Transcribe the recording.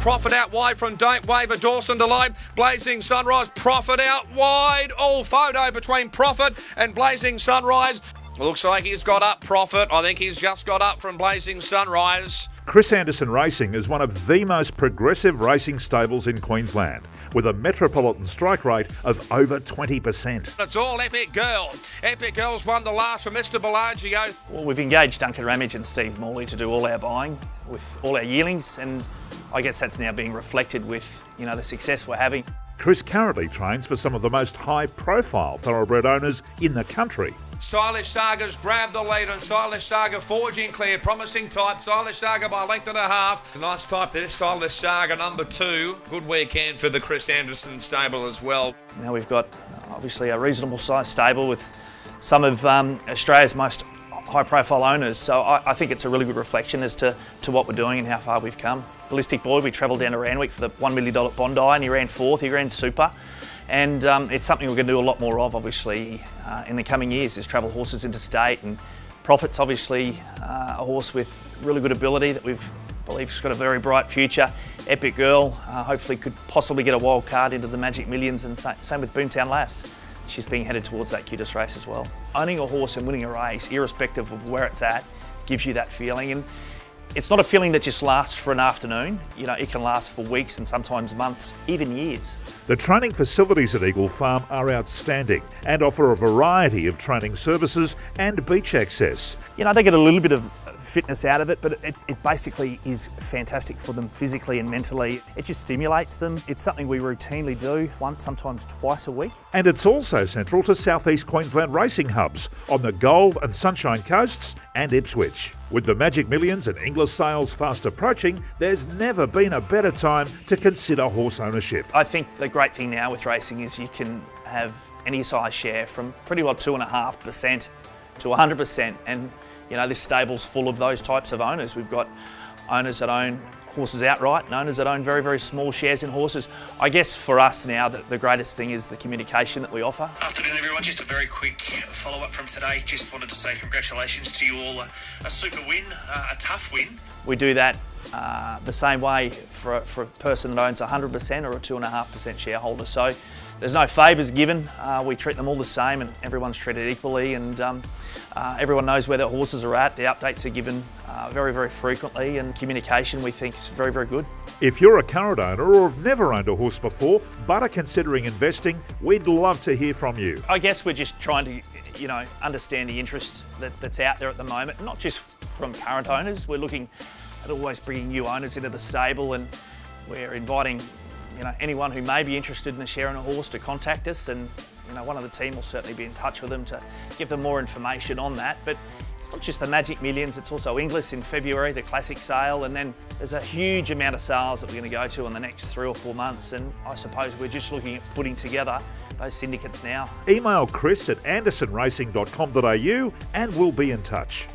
Profit out wide from Date Waver, Dawson Delight. Blazing Sunrise, Profit out wide. All photo between Profit and Blazing Sunrise. Looks like he's got up Profit. I think he's just got up from Blazing Sunrise. Chris Anderson Racing is one of the most progressive racing stables in Queensland, with a metropolitan strike rate of over 20%. It's all Epic Girl. Epic Girl's won the last for Mr. Bellagio. Well, we've engaged Duncan Ramage and Steve Morley to do all our buying with all our yearlings, and I guess that's now being reflected with you know the success we're having. Chris currently trains for some of the most high-profile thoroughbred owners in the country. Stylish Saga's grabbed the lead and Stylish Saga forging clear. Promising type. Stylish Saga by length and a half. Nice type there. Stylish Saga number two. Good weekend for the Chris Anderson stable as well. Now we've got obviously a reasonable sized stable with some of um, Australia's most high profile owners. So I, I, think it's a really good reflection as to, to what we're doing and how far we've come. Ballistic Boy, we travelled down to Randwick for the $1 million Bondi and he ran fourth, he ran super and um, it's something we're going to do a lot more of, obviously, uh, in the coming years. Is travel horses interstate, and Profit's obviously uh, a horse with really good ability that we've believe has got a very bright future. Epic Girl, uh, hopefully, could possibly get a wild card into the Magic Millions, and same with Boomtown Lass. She's being headed towards that QTIS race as well. Owning a horse and winning a race, irrespective of where it's at, gives you that feeling. And it's not a feeling that just lasts for an afternoon. You know, it can last for weeks and sometimes months, even years. The training facilities at Eagle Farm are outstanding and offer a variety of training services and beach access. You know, they get a little bit of fitness out of it, but it, it, basically is fantastic for them physically and mentally. It just stimulates them. It's something we routinely do once, sometimes twice a week. And it's also central to southeast Queensland racing hubs on the Gold and Sunshine Coasts and Ipswich. With the Magic Millions and Inglis sales fast approaching, there's never been a better time to consider horse ownership. I think the great thing now with racing is you can have any size share from pretty well 2.5% to 100% and you know, this stable's full of those types of owners. We've got owners that own horses outright and owners that own very, very small shares in horses. I guess for us now, the, the greatest thing is the communication that we offer. Afternoon, everyone. Just a very quick follow up from today. Just wanted to say congratulations to you all. A, a super win, uh, a tough win. We do that uh, the same way for a, for a person that owns 100% or a 2.5% shareholder. So there's no favours given. Uh, we treat them all the same and everyone's treated equally and um, uh, everyone knows where their horses are at. The updates are given uh, very, very frequently and communication we think is very, very good. If you're a current owner or have never owned a horse before but are considering investing, we'd love to hear from you. I guess we're just trying to you know, understand the interest that, that's out there at the moment, not just from current owners. We're looking at always bringing new owners into the stable and we're inviting you know, anyone who may be interested in sharing a horse to contact us and you know, one of the team will certainly be in touch with them to give them more information on that. But it's not just the Magic Millions, it's also Inglis in February, the classic sale, and then there's a huge amount of sales that we're going to go to in the next three or four months. And I suppose we're just looking at putting together those syndicates now. Email chris at andersonracing.com.au and we'll be in touch.